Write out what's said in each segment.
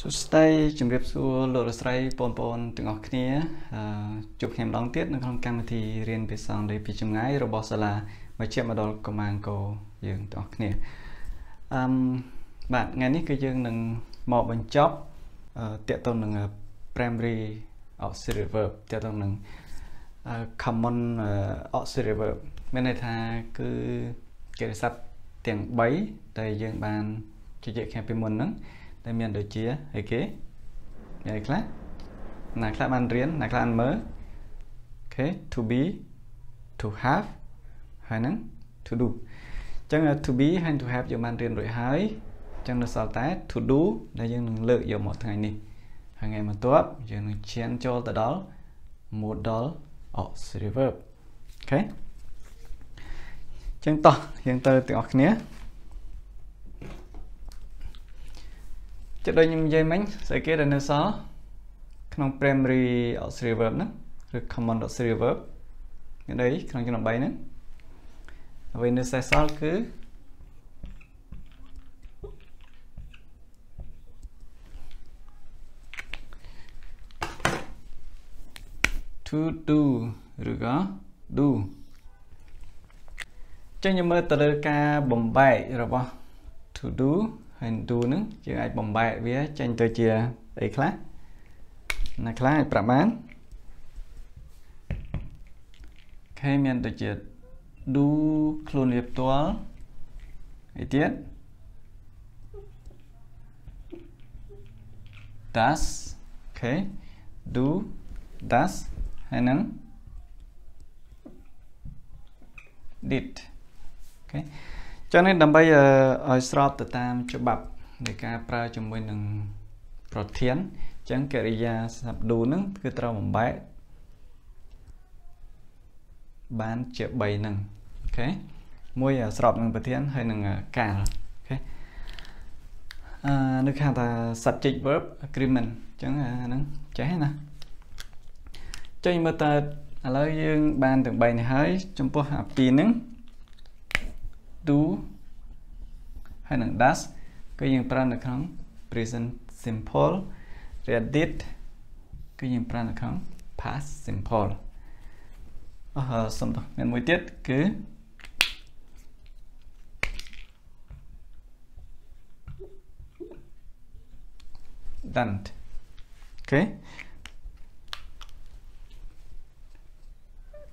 សួស្តីជំរាបសួរលោកលោកស្រីបងប្អូនទាំងអស់គ្នាជួបគ្នាម្ដងទៀតនៅក្នុងកម្មវិធីរៀនភាសាអង់គ្លេសពីចម្ងាយរបស់សាលាវិជ្ជាមណ្ឌលកម្មាអង្គរយើងទាំងអស់គ្នាអឹមបាទថ្ងៃនេះគឺយើងនឹងមកបញ្ចប់តកតទៅនឹង primary auxiliary verb តកតទៅនឹង common auxiliary verb មានន័យថាគឺកិរិយាសព្ទទាំង3ដែលយើងបានជជែកគ្នាពីមុនហ្នឹង ដែលមានដូចជាអីគេមានអីខ្លះណាខ្លះបានរៀនណាខ្លះបានមើលអូខេ to be to have ហើយនឹង to do អញ្ចឹង to be ហើយ to have យើងបានរៀនរួចហើយអញ្ចឹងនៅសល់តែ to do ដែលយើងនឹងលើកយកមកថ្ងៃនេះហើយថ្ងៃបន្ទាប់យើងនឹងឈានចូលទៅដល់ modal auxiliary verb អូខេអញ្ចឹងតោះយើងទៅទាំងអស់គ្នា ចិត្តដូចខ្ញុំនិយាយមិញស្អីគេដែលនៅសល់ក្នុង primary auxiliary verb ហ្នឹងឬ common auxiliary verb មានអីក្នុងចំណុច3ហ្នឹងអ្វីនៅសេសសល់គឺ to do ឬក៏ do ចឹងខ្ញុំមើលទៅលើការបំបែករបស់ to do ហើយ do ហ្នឹងយើងអាចបំបែកវាចេញទៅជាអីខ្លះណាខ្លះអាចប្រាប់បានខេមានទៅជា do ខ្លួនវាផ្ទាល់អីទៀត does អូខេ do does ហើយនឹង did អូខេ ចឹងនេះដើម្បីឲ្យស្របទៅតាមច្បាប់នៃការប្រើជាមួយនឹងប្រធានចឹងកិរិយាស័ព្ទ do ហ្នឹងគឺត្រូវបំបែកបានជា3ហ្នឹងអូខេមួយស្របនឹងប្រធានហើយនឹងកាលអូខេអឺនៅខាងថា subject verb agreement អញ្ចឹងអាហ្នឹងចេះណាចេញមើលតើឥឡូវយើងបានទាំង3នេះហើយចំពោះអា2ហ្នឹង do ហើយនឹង does គឺយើងប្រើនៅក្នុង present simple did គឺយើងប្រើនៅក្នុង past simple អឺសុំទោសមានមួយទៀតគឺ done អូខេ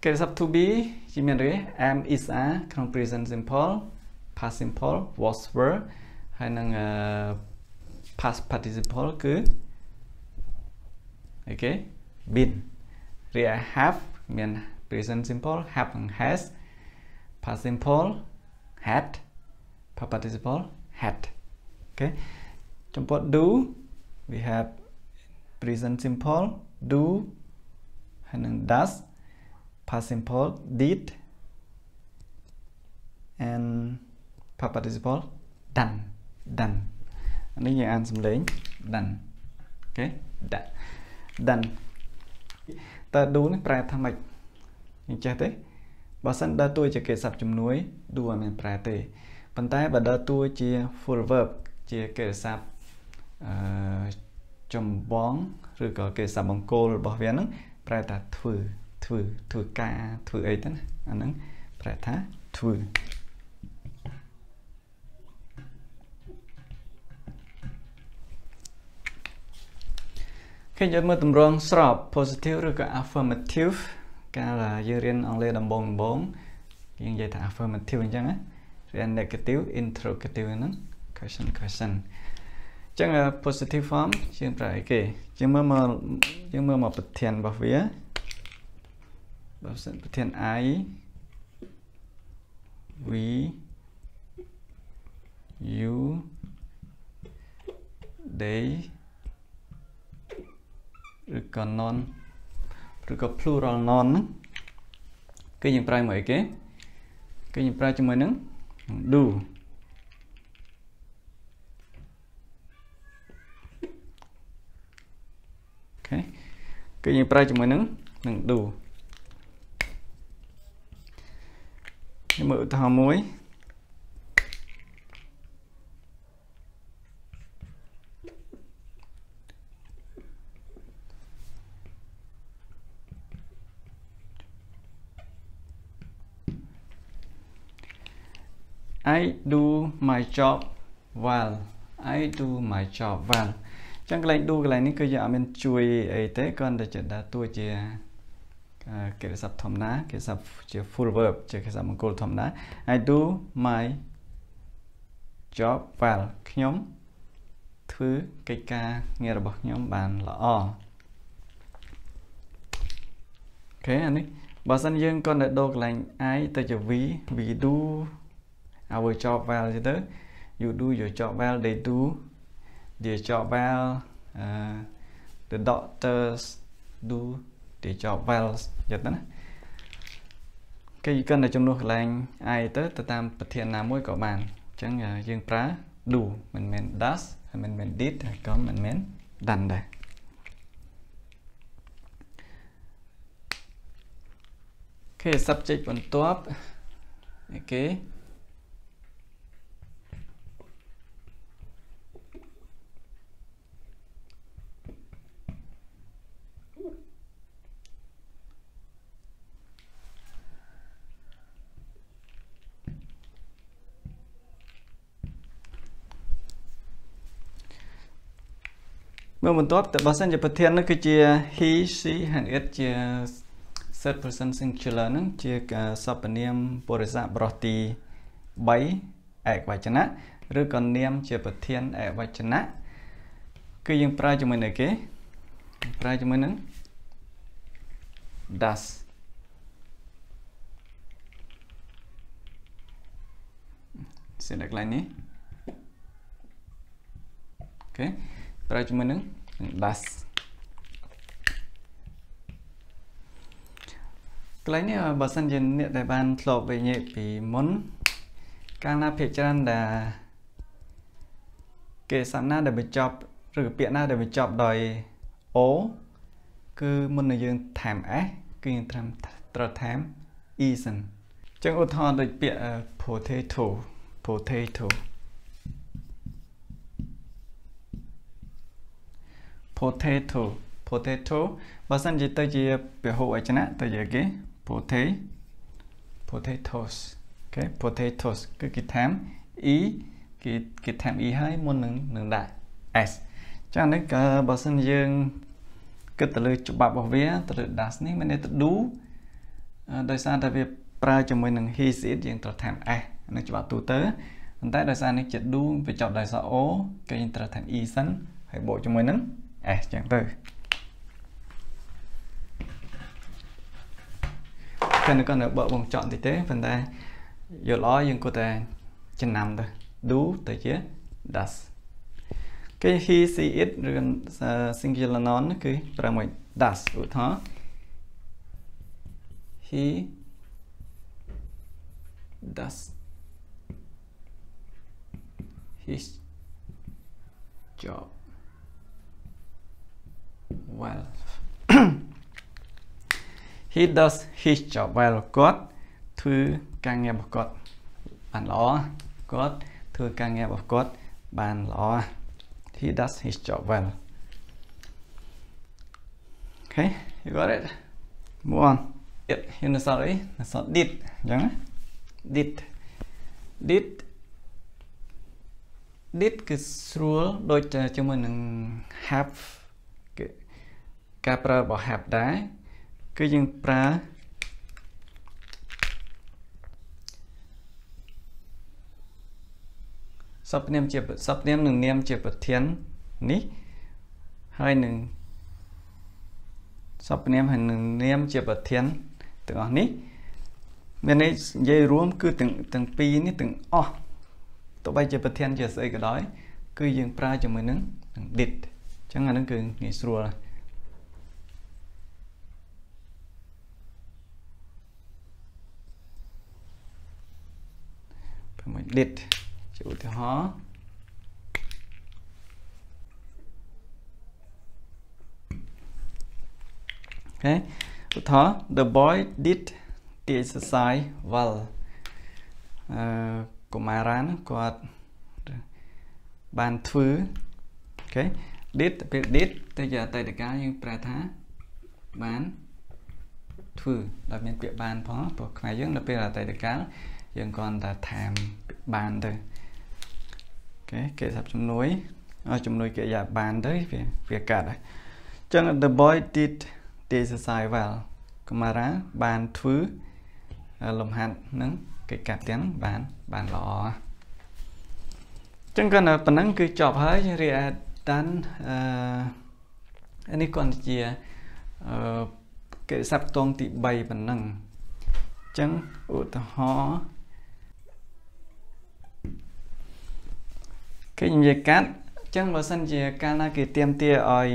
កិរិយាសព្ទ to be ជាមានឬ am is are ក្នុង present simple past simple was were ហើយនឹង past participle គឺអីគេ been រី I have មាន present simple have និង has past simple had past participle had អូខេចំពោះ do we have present simple do ហើយនឹង does past simple did and past participle done done នេះយើងអានសំឡេង done អូខេ done តើ do នេះប្រែថាម៉េចយើងចេះទេបើសិនដើរតួជាកិច្ចសព្ទជំនួយ do អត់មានប្រែទេប៉ុន្តែបើដើរតួជា full verb ជាកិច្ចសព្ទអឺចម្បងឬក៏កិច្ចសព្ទបង្គោលរបស់វាហ្នឹងប្រែថាធ្វើ ធ្វើធ្វើការធ្វើអីទៅណាអាហ្នឹងប្រែថាធ្វើគេយកមើលតម្រងស្រប positive ឬក៏ affirmative កាលយើងរៀនអង់គ្លេសដំបូងដំបូងយើងនិយាយថា affirmative អញ្ចឹងណារៀន negative interrogative ហ្នឹង question question អញ្ចឹង positive form យើងប្រើអីគេយើងមើលមកយើងមើលមកប្រធានរបស់វា បើសិនប្រធាន I we you they ឬក៏ non ឬក៏ plural non ហ្នឹងគឺយើងប្រើមួយអីគេគឺយើងប្រើជាមួយនឹង do អូខេគឺយើងប្រើជាមួយនឹងនឹង do ខ្ញុំមើលឧទាហរណ៍មួយ I do my job well I do my job well ចឹងកន្លែង do កន្លែងនេះគឺយើងអត់មានជួយអីទេគ្រាន់តែចិត្តថាតួជា កិរិយាសព្ទធម្មតាកិរិយាសព្ទជា full verb ជាកិរិយាសព្ទមង្គលធម្មតា I do my job well ខ្ញុំធ្វើកិច្ចការងាររបស់ខ្ញុំបានល្អអូខេអានេះបើសិនយើងគាត់ទៅដូរកន្លែង I ទៅជា we we do our job well ទៅ you do your job well they do their job well uh, the doctors do their job well យល់ទេណាគេកាន់តែចំនួនកន្លែង I ទៅទៅតាមប្រធានណាមួយក៏បានអញ្ចឹងយើងប្រើ do មិនមែន does ហើយមិនមែន did ហើយក៏មិនមែន done ដែរអូខេ subject បន្ទាប់អូខេ មើលបន្ទាប់តែបើសិនជាប្រធាននោះគឺជា he she and it ជា third person singular ហ្នឹងជាសព្វនាមពុរិស័ក្តិបរោះទី3ឯកវចនៈឬក៏នាមជាប្រធានឯកវចនៈគឺយើងប្រើជាមួយនឹងគេប្រើជាមួយនឹង das សិនកន្លែងនេះអូខេ ប្រើជាមួយនឹង dash កន្លែងនេះបើសិនជាអ្នកដែលបានធ្លាប់វិញ្ញាពីមុនកាលណាភាគច្រើនដែលគេសំណាដែលបញ្ចប់ឬពាក្យណាដែលបញ្ចប់ដោយ o គឺមុននឹងយើងថែម s គឺយើងត្រូវត្រូវថែម e សិនអញ្ចឹងឧទាហរណ៍ដូចពាក្យ potato potato potato potato បើសិនជាទៅជាពហុវចនៈទៅជាគេ potato potatoes អូខេ potatoes គឺគេថែម e គេគេថែម e ហើយមុននឹងនឹងដាក់ s ចា៎នេះក៏បើសិនយើងគិតទៅលើច្បាប់របស់វាទៅលើ dash នេះមានន័យទៅ do ដោយសារតែវាប្រើជាមួយនឹង he it យើងត្រូវថែម s នៅច្បាប់ទូទៅប៉ុន្តែដោយសារនេះជា do វាចប់ដោយសារ o គេយើងត្រូវថែម e សិនហើយបូកជាមួយនឹង S ចឹងទៅតែនៅគាត់នៅបើកបងចង់តិចទេប៉ុន្តែយល់ល្អយើងគួរតែចំណាំទៅ do ទៅជា does គេ he see it ឬ singular noun គឺប្រើមួយ does ឧទាហរណ៍ he does his job well he does his job well គាត់ធ្វើការងាររបស់គាត់បានល្អគាត់ធ្វើការងាររបស់គាត់បានល្អ he does his job well okay you got it move on it ហ៊ានសរអីសរ did អញ្ចឹងណា did did did គឺស្រួលដូចជាមួយនឹង have ការប្រើរបស់ have ដែរគឺយើងប្រើសព្វនាមជាសព្វនាមនឹងនាមជាប្រធាននេះហើយនឹងសព្វនាមហើយនឹងនាមជាប្រធានទាំងអស់នេះមានន័យនិយាយរួមគឺទាំងទាំងពីរនេះទាំងអស់ទោះបីជាប្រធានជាស្អីក៏ដោយ គឺយើងប្រើជាមួយនឹង did អញ្ចឹងអានឹងគឺងាយស្រួលហើយ មួយ lit ជាឧទាហរណ៍អូខេឧទាហរណ៍ the boy did the exercise well អឺកុមារានគាត់បានធ្វើអូខេ did ពេល did ទៅជាអតីតកាលយើងប្រែថាបានធ្វើដោយមានពាក្យបានផងព្រោះខ្មែរយើងនៅពេលអតីតកាល យើងគ្រាន់តែថែមបានទៅអូខេគេសាប់ជំនួយជំនួយកិរិយាបានទៅវាវាកាត់ហើយអញ្ចឹង the boy did the exercise well កុមារាបានធ្វើលំហាត់នឹងកិច្ចការទាំងបានបានល្អអញ្ចឹងគាត់ប៉ុណ្ណឹងគឺចប់ហើយរីឯតាន់អឺនេះគាត់ជាអឺកិរិយាសព្ទងទី3ប៉ុណ្ណឹងអញ្ចឹងឧទាហរណ៍ គេនិយាយកាត់អញ្ចឹងបើសិនជាកាលណាគេទៀមទាឲ្យ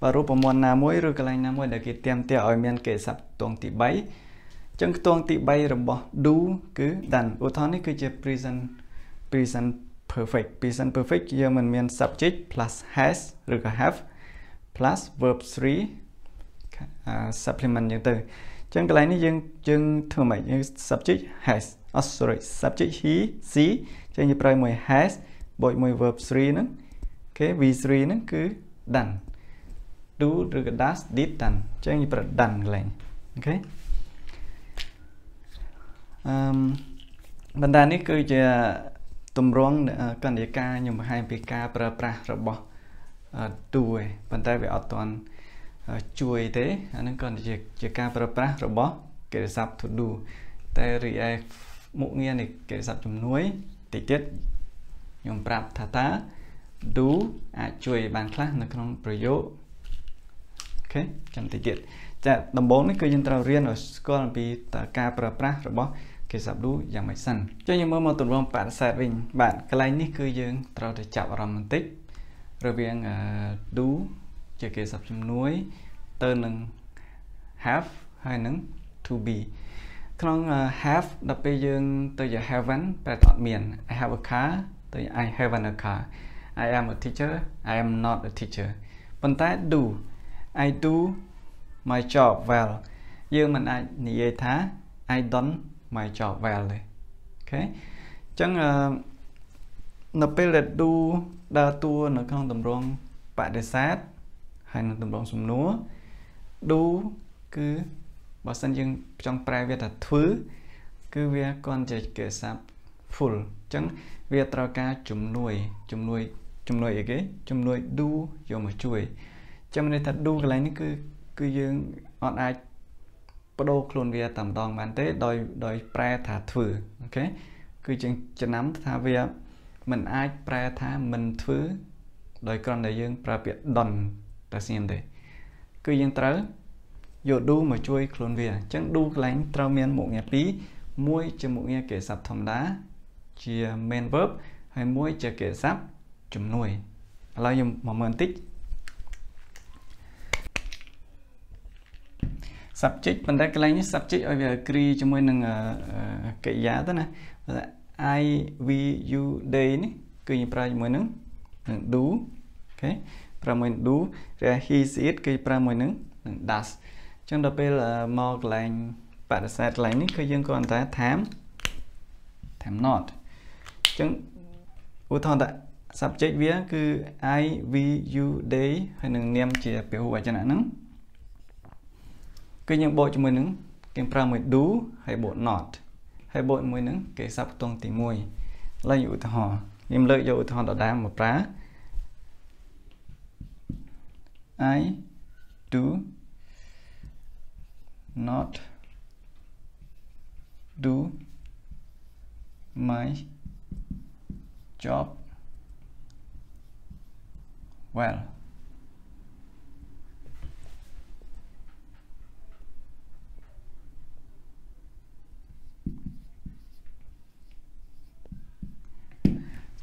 បើរូបមន្តណាមួយឬកន្លែងណាមួយដែលគេទៀមទាឲ្យមានកិរិយាសព្ទងទី3អញ្ចឹងខ្ទង់ទី3របស់ do គឺ done ឧទាហរណ៍នេះគឺជា present present perfect present perfect យើងមិនមាន subject plus has ឬក៏ have plus verb 3 supplement យ៉ាងទៅអញ្ចឹងកន្លែងនេះយើងយើងធ្វើម៉េចយើង subject has អ oh sorry subject he she អញ្ចឹងយើងប្រើមួយ has បូកមួយ verb 3ហ្នឹងអូខេ v3 ហ្នឹងគឺ done do ឬក៏ does did done អញ្ចឹងយើងប្រើ done កន្លែង okayអឺបណ្ដានេះគឺជាទម្រង់កណ្ឌិកាខ្ញុំបង្ហាញពីការប្រើប្រាស់របស់ do ឯងប៉ុន្តែវាអត់ទាន់ជួយទេអានឹងក៏ជាជាការប្រើប្រាស់របស់កិរិយាសព្ទ to do តែរីឯមុខងារនៃកិរិយាសព្ទជំនួយតិចទៀត ខ្ញុំប្រាប់ថាតើ do អាចជួយបានខ្លះនៅក្នុងប្រយោគអូខេចាំតិចទៀតចាដំបូងនេះគឺយើងត្រូវរៀនឲ្យស្គាល់អំពីតើការប្រើប្រាស់របស់គេសាប់ do យ៉ាងម៉េចសិនចុះយើងមើលមកទម្រង់បដិសេធវិញបាទកន្លែងនេះគឺយើងត្រូវតែចាប់អារម្មណ៍បន្តិចរវាង do ជាគេសាប់ជំនួយទៅនឹង have ហើយនឹង to be ក្នុង have ដល់ពេលយើងទៅជា haven't ប្រែថាអត់មាន I have a car ទៅ I haven't a car I am a teacher I am not a teacher ប៉ុន្តែ do I do my job well យើងមិនអាចនិយាយថា I done my job well ទេអូខេអញ្ចឹងនៅពេលដែល do ដើរតួនៅក្នុងទម្រង់បដិសេធហើយនៅទម្រង់សំណួរ do គឺបើសិនយើងចង់ប្រែវាថាធ្វើគឺវាគ្រាន់ជាកិរិយាសព្ទ full អញ្ចឹងវាត្រូវការជំនួយជំនួយជំនួយអីគេជំនួយ do យកមកជួយចាំន័យថា do កន្លែងនេះគឺគឺយើងអត់អាចបដូរខ្លួនវាតែម្ដងបានទេដោយដោយប្រែថាធ្វើអូខេគឺយើងចំណាំថាវាមិនអាចប្រែថាមិនធ្វើដោយគ្រាន់តែយើងប្រើពាក្យ done តែស្ញៀមទេគឺយើងត្រូវយក do មកជួយខ្លួនវាអញ្ចឹង do កន្លែងត្រូវមានមុខងារពីរមួយជាមុខងារកិរិយាសព្ទធម្មតា ជា main verb ហើយមួយជាកិរិយាសព្ទជំនួយឥឡូវខ្ញុំមកមើលបន្តិច subject ប៉ុន្តែកន្លែងនេះ subject ឲ្យវា agree ជាមួយនឹងកិរិយាទៅណា I we you they នេះគឺយើងប្រើជាមួយនឹងនឹង do អូខេប្រើមួយ do ឬ he she it គឺប្រើមួយនឹងនឹង does អញ្ចឹងដល់ពេលមកកន្លែងបដិសេធកន្លែងនេះគឺយើងគ្រាន់តែថែមថែម not អញ្ចឹងឧទាហរណ៍ថា subject វាគឺ I we you they ហើយនឹងនាមជាពហុវចនៈហ្នឹងគឺយើងបូកជាមួយនឹងគេប្រើមួយ do ហើយបូក not ហើយបូកជាមួយនឹងគេសាប់ខ្ទង់ទី1ឡើយឧទាហរណ៍ខ្ញុំលើកយកឧទាហរណ៍ដដែលមកប្រើ I do not do my job well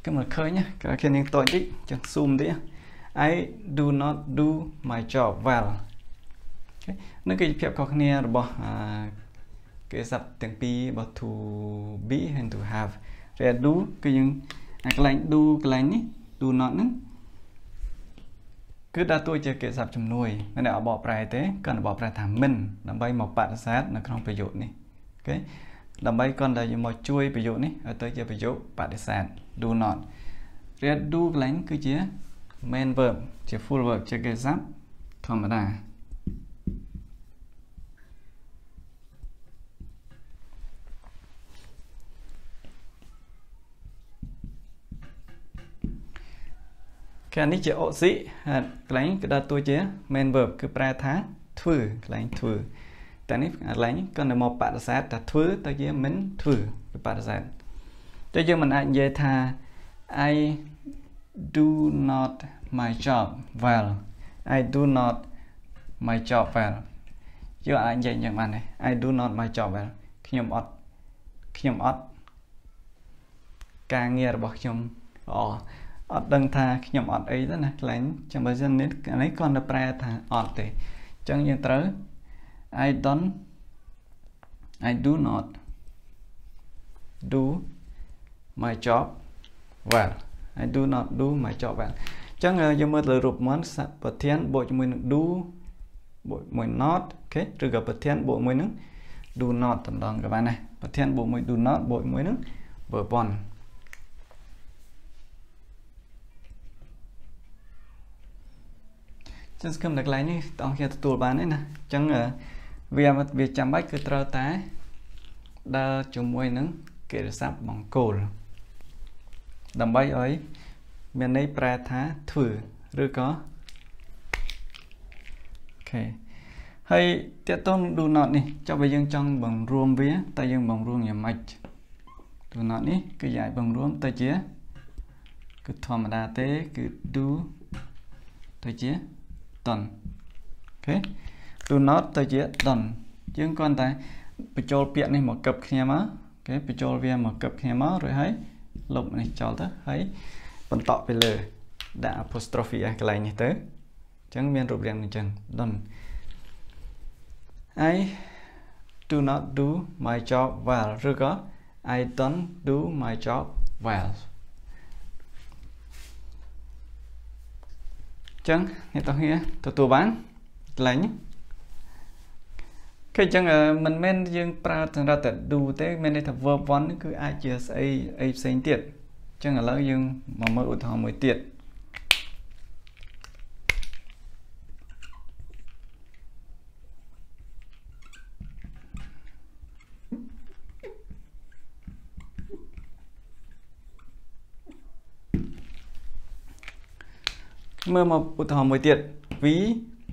គឺមកឃើញគេគេនឹងតូចតិចចឹង zoom តិច I do not do my job well នេះគឺជាភាពខុសគ្នារបស់គេសព្ទទាំងពីររបស់ to be ហើយ to have តែ do គឺយើង អាកន្លែង do កន្លែងនេះ do not ហ្នឹងគឺដើរតួជាកិច្ចសព្ទជំនួយមិនដែលអបកប្រែទេគាត់បកប្រែថាមិនដើម្បីមកបដិសេធនៅក្នុងប្រយោគនេះអូខេដើម្បីគាត់ដែលយកមកជួយប្រយោគនេះឲ្យទៅជាប្រយោគបដិសេធ do not រៀន do កន្លែងគឺជា main verb ជា full verb ជាកិច្ចសព្ទធម្មតា គេនេះជាអសិកន្លែងគឺដើរតួជា main verb គឺប្រែថាធ្វើកន្លែងធ្វើតែនេះកន្លែងគាត់នៅមកបដិសេធថាធ្វើទៅជាមិនធ្វើគឺបដិសេធតែយើងមិនអាចនិយាយថា I do not my job well I do not my job well យើងអាចនិយាយយ៉ាងបានទេ I do not my job well ខ្ញុំអត់ខ្ញុំអត់ការងាររបស់ខ្ញុំល្អ អត់ដឹងថាខ្ញុំអត់អីទេណាកន្លែងចាំបើសិននេះនេះគាត់ទៅប្រែថាអត់ទេអញ្ចឹងយើងត្រូវ I don't I do not do my job well I do not do my job well អញ្ចឹងយើងមើលទៅរូបមន្តប្រធានបូកជាមួយនឹង do បូកមួយ not អូខេឬក៏ប្រធានបូកមួយនឹង do not តម្ដងក៏បានដែរប្រធានបូកមួយ do not បូកមួយនឹង verb 1 ចឹងសង្ឃឹមតែកន្លែងនេះតអង្គគ្នាទទួលបានទេណាអញ្ចឹងវាវាចាំបាច់គឺត្រូវតែដើរជាមួយនឹងកិរិយាសព្ទបង្គោលដើម្បីឲ្យមានន័យប្រែថាធ្វើឬក៏អូខេហើយតើតោះ do not នេះចុះបើយើងចង់បង្រួមវាតើយើងបង្រួមយ៉ាងម៉េច do not នេះគឺយើងអាចបង្រួមទៅជាគឺធម្មតាទេគឺ do ទៅជា done អូខេ do not ទៅជា done យើងគ្រាន់តែបញ្ចូលពាក្យនេះមកកឹបគ្នាមកអូខេបញ្ចូលវាមកកឹបគ្នាមករួចហើយលុបនេះចោលទៅហើយបន្តទៅលើដាក់ apostrophe ឯកន្លែងនេះទៅអញ្ចឹងមានរូបរាងអញ្ចឹង done I do not do my job well ឬក៏ I don't do my job well ចឹងអ្នកទាំងគ្នាទទួលបានកន្លែងគេចឹងមិនមែនយើងប្រើសម្រាប់តែ do ទេមានន័យថា verb 1គឺអាចជាស្អីអីផ្សេងទៀតចឹងឥឡូវយើងមកមើលឧទាហរណ៍មួយទៀត មើលមកឧទាហរណ៍មួយទៀត we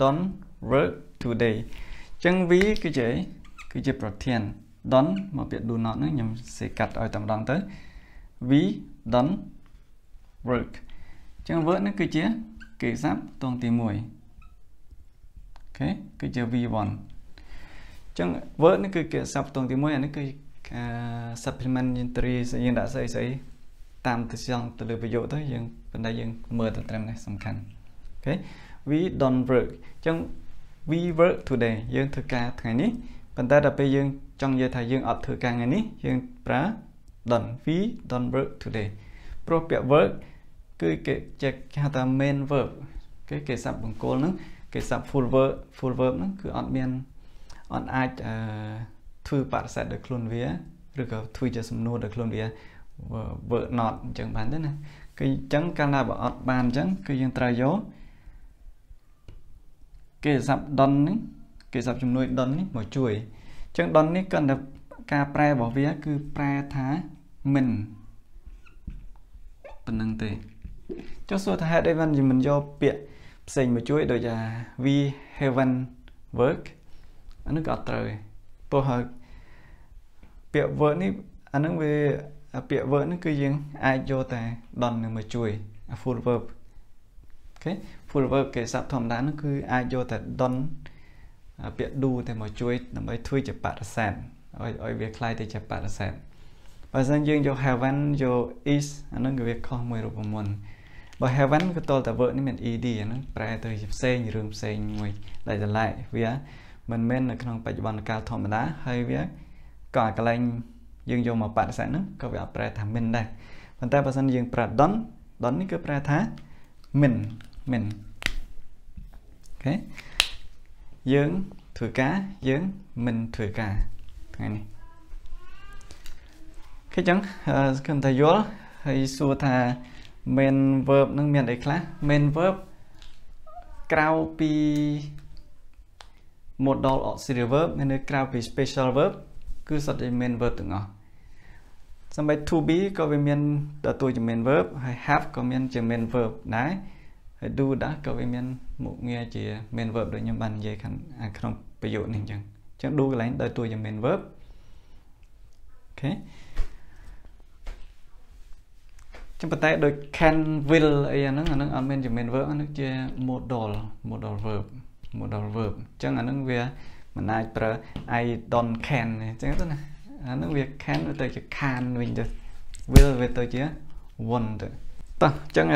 don't work today អញ្ចឹង we គឺជាគឺជាប្រធាន don't មកពាក្យ do not ហ្នឹងខ្ញុំសេកាត់ឲ្យតែម្ដងទៅ we don't work អញ្ចឹង work ហ្នឹងគឺជាគេស័ព្ទតងទី1អូខេគឺជា v1 អញ្ចឹង work នេះគឺគេស័ព្ទតងទី1អានេះគឺ supplementary យើងដាក់ស្អីស្អីតាមទៅចង់ទៅលើប្រយោគទៅយើង ប៉ុន្តែយើងមើលទៅត្រឹមនេះសំខាន់អូខេ we don't work អញ្ចឹង we work today យើងធ្វើការថ្ងៃនេះប៉ុន្តែដល់ពេលយើងចង់និយាយថាយើងអត់ធ្វើការថ្ងៃនេះយើងប្រើ don't we don't work today ព្រោះពាក្យ work គឺគេគេហៅថា main verb គេគេស័ព្ទបង្គោលហ្នឹងគេស័ព្ទ full verb full verb ហ្នឹងគឺអត់មានអត់អាចអឺធ្វើបរិសេធដោយខ្លួនវាឬក៏ធ្វើជាសំណួរដោយខ្លួនវា work not អញ្ចឹងបានទេណា គឺអញ្ចឹងកាលណាបើអត់បានអញ្ចឹងគឺយើងត្រូវយកគេស័ព្ទ don នេះគេស័ព្ទជំនួយ don នេះមកជួយអញ្ចឹង don នេះគាត់តែការប្រែរបស់វាគឺប្រែថាមិនប៉ុណ្ណឹងទេចុះសួរថាហេតុអីបានយើងមិនយកពាក្យផ្សេងមកជួយដូចថា we haven't work អានោះក៏អត់ត្រូវទេព្រោះហើយពាក្យ work នេះអានឹងវា ពាក្យ verb ហ្នឹងគឺយើងអាចយកតែ don នឹងមកជួយ full verb អូខេ full verb គេស័ព្ទធម្មតាហ្នឹងគឺអាចយកតែ don ពាក្យ do តែមកជួយដើម្បីធ្វើជាបរិសេធឲ្យឲ្យវាคล้ายទៅជាបរិសេធបើមិនយើងយក heaven យក is អាហ្នឹងគឺវាខុសមួយរូបមន្តបើ heaven គឺតលតែ verb នេះមាន ed អាហ្នឹងប្រែទៅជាផ្សេងរឿងផ្សេងមួយដែលចម្លែកវាមិនមែននៅក្នុងបច្ចុប្បន្នកាលធម្មតាហើយវាក៏កន្លែង យើងយកមកបដិសេធហ្នឹងក៏វាអត់ប្រែថាមិនដែរប៉ុន្តែបើសិនយើងប្រើ don don នេះគឺប្រែថាមិនមិនអូខេយើងធ្វើការយើងមិនធ្វើការថ្ងៃនេះគេចឹងគឺតែយល់ហើយសួរថា main verb នឹងមានអីខ្លះ main verb ក្រៅពី modal auxiliary verb មាននៅក្រៅពី special verb គឺសុទ្ធតែ main verb ទាំងអស់សម្រាប់ to be ក៏វាមានតួជា main verb ហើយ have ក៏មានជា main verb ដែរហើយ do ដាស់ក៏វាមានមុខងារជា main verb ដូចខ្ញុំបាននិយាយខាងក្នុងប្រយោគនេះអញ្ចឹងអញ្ចឹង do កន្លែងដោយតួជា main verb អូខេចឹងប៉ុន្តែដូច can will អីអាហ្នឹងអាហ្នឹងអត់មានជា main verb អាហ្នឹងជា modal modal verb modal verb អញ្ចឹងអាហ្នឹងវា មិនអាចប្រើ I don't can អញ្ចឹងទៅណាអាហ្នឹងវា can វាទៅជា can វិញទៅ will វាទៅជា want ទៅតោះអញ្ចឹង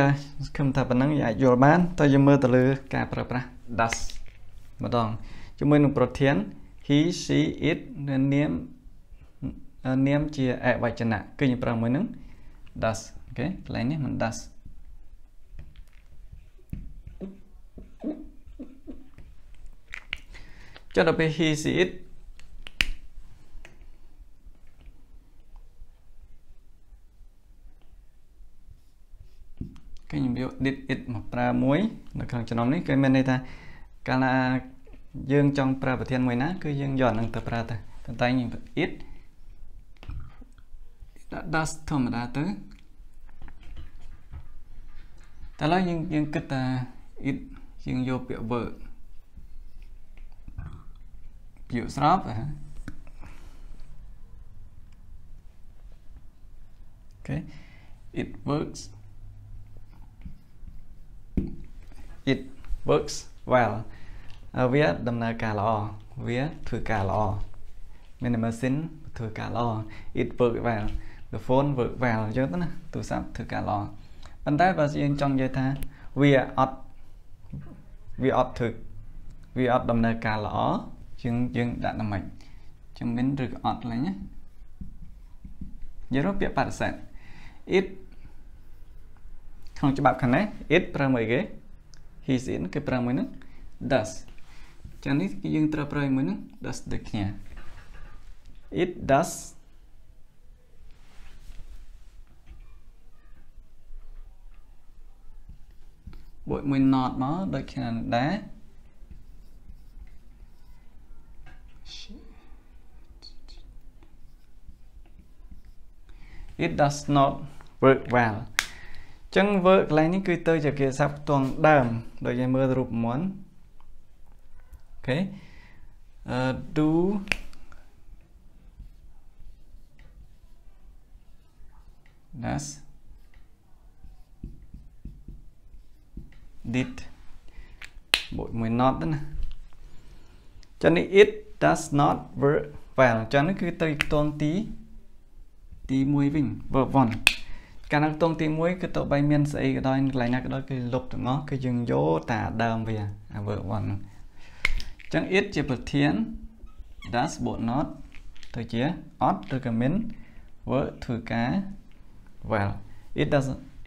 គិតថាប៉ុណ្ណឹងអាចយល់បានតើយើងមើលទៅលើការប្រើប្រាស់ does ម្ដងជាមួយនឹងប្រធាន he she it នាមនាមជាអវចនៈគឺយើងប្រើមួយនឹង does អូខេកន្លែងនេះមិន does ចុះដល់ពេល he she it គេខ្ញុំយក did it មកប្រើមួយនៅក្នុងចំណុចនេះគឺមានន័យថាកាលណាយើងចង់ប្រើប្រធានមួយណា គឺយើងយកនឹងទៅប្រើទៅប៉ុន្តែយើង it does ធម្មតាទៅតែឡើយយើងយើងគិតថា it យើងយកពាក្យ verb ពាក្យស្របហ៎អូខេ it works it works well វាដំណើរការល្អវាធ្វើការល្អមាន machine ធ្វើការល្អ it work well the phone work well អញ្ចឹងទៅណាទូរស័ព្ទធ្វើការល្អប៉ុន្តែបើយើងចង់និយាយថាវាអត់វាអត់ធ្វើវាអត់ដំណើរការល្អ យើងយើងដាក់ដល់ម៉េចជំនិនឬក៏អត់ឡើងណានិយាយរកពាក្យបដិសេធ it ក្នុងច្បាប់ខាងនេះ it ប្រើមួយគេ he's in គេប្រើមួយហ្នឹង does ចានេះយើងត្រូវប្រើមួយហ្នឹង does ដូចគ្នា it does បូកមួយ not មកដូ ចគ្នាដែរ it does not work well ចឹង verb កន្លែងនេះគឺទៅជាគេស័ព្ទផ្ទាំងដើមដូចយើងមើលរូបមន្តអូខេអឺ do does did បូកមួយ not ទៅណាចឹងនេះ it does not work well ចឹងនេះគឺទៅផ្ទាំងទីទី1វិញ verb 1កាលណាតងទី1គឺទៅបីមានស្អីក៏ដោយកន្លែងណាក៏ដោយគឺលុបទាំងអស់គឺយើងយកតាដើមវាអា verb 1ហ្នឹងអញ្ចឹង it ជាប្រធាន does បូក not ទៅជាអត់ឬក៏មិន verb ធ្វើការ well it does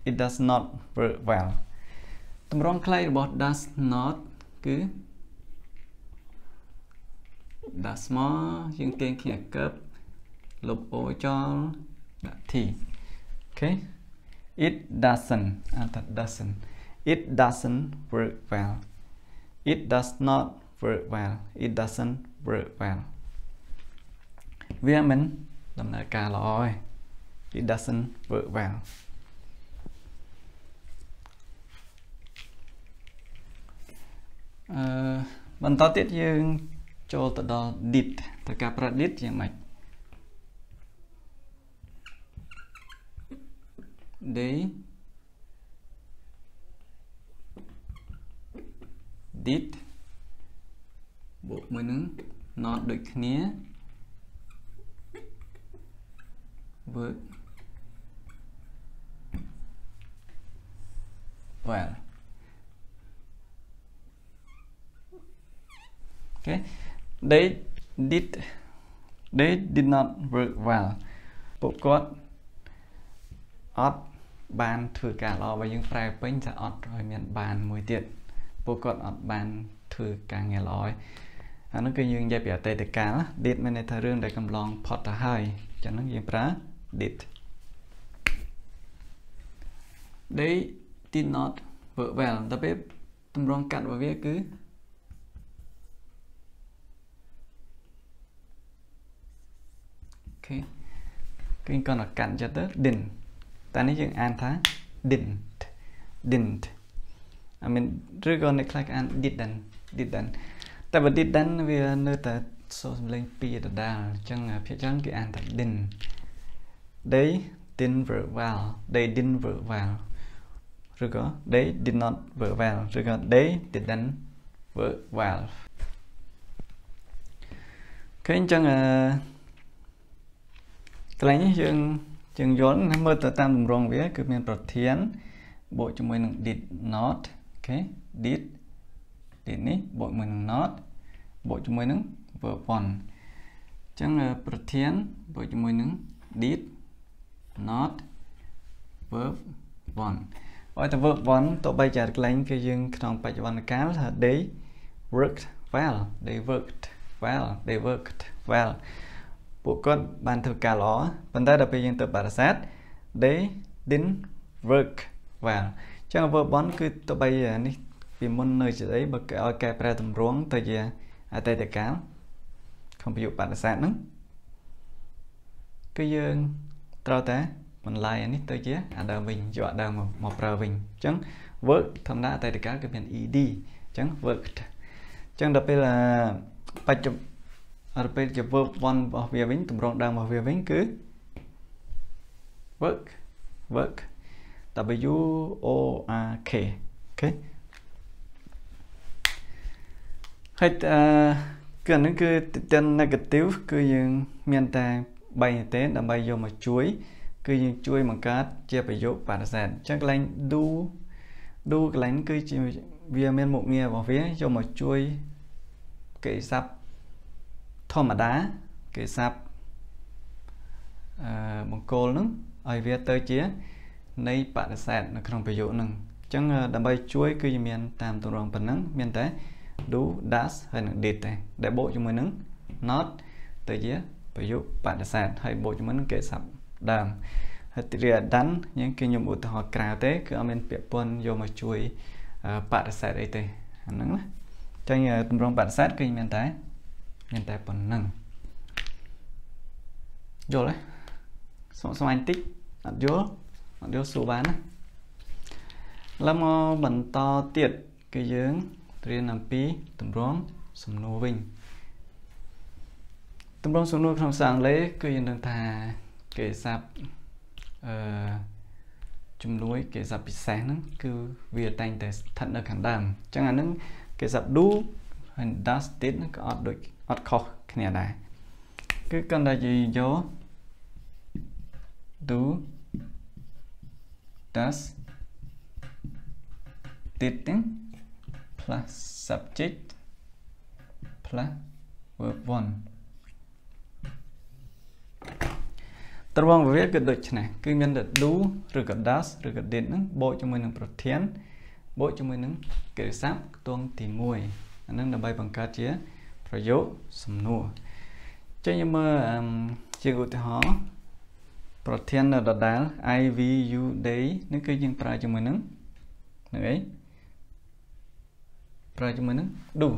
it does not work well តម្រងខ្លីរបស់ does not គឺ does មកយើងទាញគ្នាកើបលុប o ចោលដាក់ t អូខេ it doesn't អានថា doesn't it doesn't work well it does not work well it doesn't work well វាមិនដំណើរការល្អទេ it doesn't work well អឺបន្តទៀតយើង ចូលទៅដល់ did តើការប្រើ did យ៉ាងម៉េច they did បូកមួយនឹង not ដូចគ្នា work well okay they did they did not work well ពួកគាត់អត់បានធ្វើការល្អបើយើងប្រែពេញថាអត់ឲ្យមានបានមួយទៀតពួកគាត់អត់បានធ្វើការងារល្អឯអានោះគឺយើងនិយាយពីអតីតកាល did មានន័យថារឿងដែលកំឡងផុតទៅហើយចឹងហ្នឹងយើងប្រើ did they did not work well ដល់ពេលតម្រងកាត់របស់វាគឺ អូខេគឺគាត់កាត់ចិត្តទៅ didn't តែនេះយើងអានថា didn't didn't I mean ឬក៏អ្នកខ្លះអាន didn't didn't តែបើ didn't វានៅតែសូរសំឡេងពីរដដែលអញ្ចឹងភាគច្រើនគេអានថា didn't they didn't work well they didn't work well ឬក៏ they did not work well ឬក៏ they didn't work well ឃើញអញ្ចឹងអឺ កន្លែងនេះយើងយើងយល់មើលទៅតាមទម្រង់វាគឺមាន ប្រធានបូកជាមួយនឹង did not អូខេ did did នេះបូកជាមួយនឹង not បូកជាមួយនឹង verb 1អញ្ចឹងប្រធានបូកជាមួយនឹង did not verb 1ឲ្យតែ verb 1ទោះបីជាកន្លែងគឺយើងក្នុងបច្ចុប្បន្នកាលថា they worked well they worked well they worked well ពួកគាត់បានធ្វើការល្អប៉ុន្តែដល់ពេលយើងទៅបរិស័ទ they didn't work well ចឹង verb 1គឺទោះបីនេះពីមុននៅជាអីបើឲ្យកែប្រែតម្រង់ទៅជាអតីតកាលក្នុងប្រយោគបដិសេធហ្នឹងគឺយើងត្រូវតែបន្លាយអានេះទៅជាអាដើមវិញយកអាដើមមកប្រើវិញអញ្ចឹង work ធម្មតាអតីតកាលគឺមាន ed អញ្ចឹង worked អញ្ចឹងដល់ពេលបច្ចុប្បន្ន ដល់ពេលជា verb 1របស់វាវិញទម្រង់ដើមរបស់វាវិញគឺ work work W O R K អូខេហើយអឺគឺអានឹងគឺទាំង negative គឺយើងមានតែ3ទេដើម្បីយកមកជួយ គឺយើងជួយបង្កើតជាប្រយោគបរិសេធអញ្ចឹងកន្លែង do do កន្លែងគឺជាវាមានមុខងាររបស់វាយកមកជួយកិច្ចស័ព្ទ ធម្មតាគេស័ព្ទអឺបង្គោលនឹងឲ្យវាទៅជានៃបដិសេធនៅក្នុងប្រយោគនឹងអញ្ចឹងដើម្បីជួយគឺមាន តាមទម្រង់ប៉ុណ្ណឹងមានតែ do does ហើយនឹង did ទេដែលបូកជាមួយនឹង not ទៅជាប្រយោគបដិសេធហើយបូកជាមួយនឹងគេស័ព្ទដើមហើយទី done យើងគេខ្ញុំឧទាហរណ៍ក្រៅទេគឺអត់មានពាក្យពន្ធយកមកជួយបដិសេធអីទេអាហ្នឹងណាចឹងទម្រង់បដិសេធគឺមានតែ មានតែប៉ុណ្្នឹងយល់ទេសុំស្វែងតិចអត់យល់អត់យល់សួរបានណាឡើយមកបន្តទៀតគឺយើងរៀនអំពីទម្រង់សំណួរវិញទម្រង់សំណួរក្នុងភាសាអង់គ្លេសគឺយើងដឹងថាគេសាប់អឺជំនួយគេសាប់ពិសេសហ្នឹងគឺវាតែងតែស្ថិតនៅខាងដើមអញ្ចឹងអាហ្នឹងគេសាប់ do ហើយ does did ហ្នឹងក៏អត់ដូច អត់ខុសគ្នាដែរគឺកាន់តែនិយាយយក do does did ហ្នឹង plus subject plus verb 1ត្រង់វាគឺដូចនេះគឺមានតែ do ឬក៏ does ឬក៏ did ហ្នឹងបូកជាមួយនឹងប្រធានបូកជាមួយនឹងកិរិយាសព្ទខ្ទង់ទី1អានឹងដើម្បីបង្កើតជា ប្រយោគសំណួរចេញមើលជាឧទាហរណ៍ប្រធាននៅដដែល I V U day នេះគឺយើងប្រើជាមួយនឹងនឹងអីប្រើជាមួយនឹង do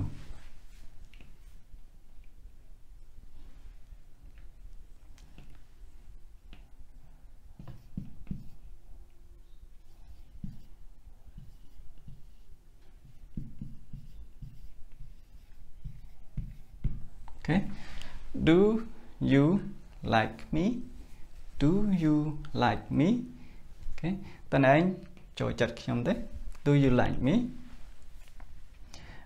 okay do you like me do you like me okay តើឯងចូលចិត្តខ្ញុំទេ do you like me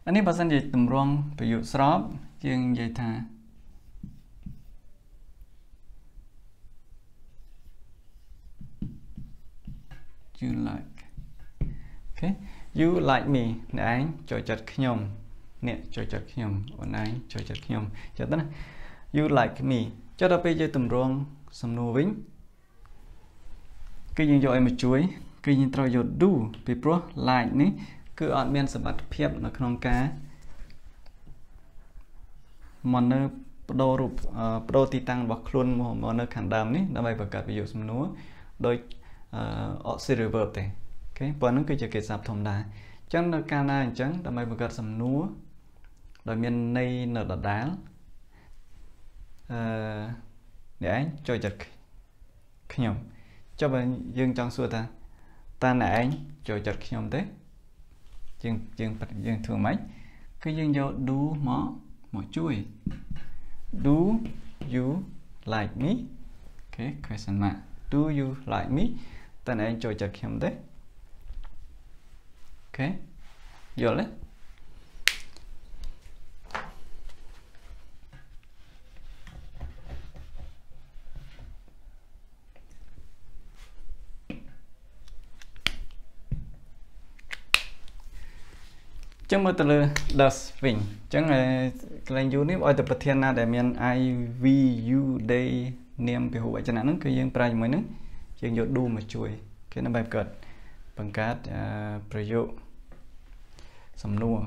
អានេះបើសិនជាតម្រង់ប្រយោគស្របយើងនិយាយថា you like okay you like me អ្នកឯងចូលចិត្តខ្ញុំ អ្នកចូលចិត្តខ្ញុំអូនឯងចូលចិត្តខ្ញុំចឹងទៅណា you like me ចុះដល់ពេលយើងតម្រង់សំណួរវិញគឺយើងយកឲ្យមកជួយ គឺយើងត្រូវយក do ពីព្រោះ like នេះគឺអត់មានសមត្ថភាពនៅក្នុងការបដូររូបបដូរទីតាំងរបស់ខ្លួនមកនៅខាងដើមនេះដើម្បីបង្កើតប្រយោគសំណួរដោយ auxiliary verb ទេអូខេប៉ុណ្្នឹងគឺជាកិច្ចសព្ទធម្មតាអញ្ចឹងនៅកាលណាអញ្ចឹងដើម្បីបង្កើតសំណួរ ដោយមានន័យនៅដដែលអឺអ្នកឯងចូលចិត្តខ្ញុំចុះបើយើងចង់សួរថាតើអ្នកឯងចូលចិត្តខ្ញុំទេយើងយើងយើងធ្វើម៉េចគឺយើងយក do មកមកជួយ do you like me អូខេ question mark do you like me តើឯងចូលចិត្តខ្ញុំទេអូខេយល់ទេ ចឹងមើលទៅលើ does វិញចឹងកន្លែង you នេះឲ្យតែប្រធានណាដែលមាន i v you they នាមពហុវចនៈហ្នឹងគឺយើងប្រើជាមួយនឹងយើងយក do មកជួយគេនៅបែបកើតបង្កើតប្រយោគសំណួរឥ